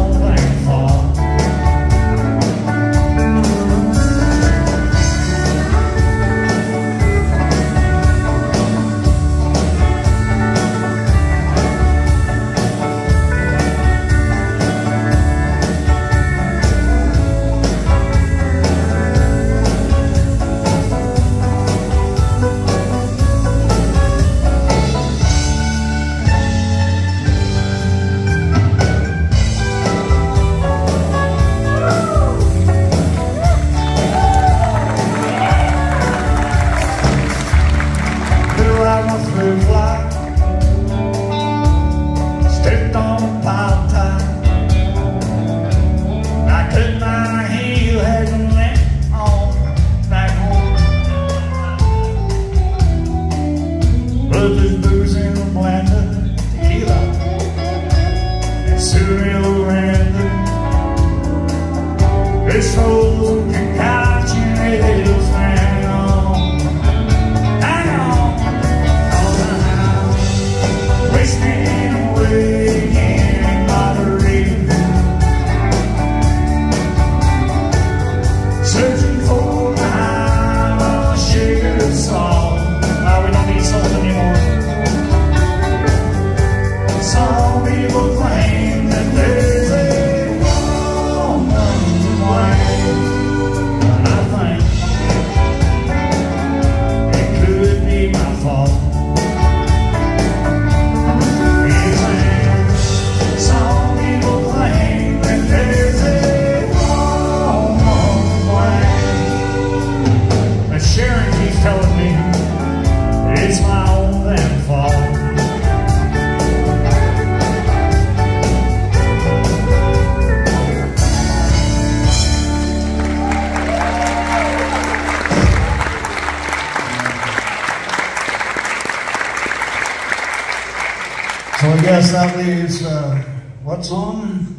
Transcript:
fall and fall. It's there's booze in tequila, and cereal and So I guess that leaves, uh, what song?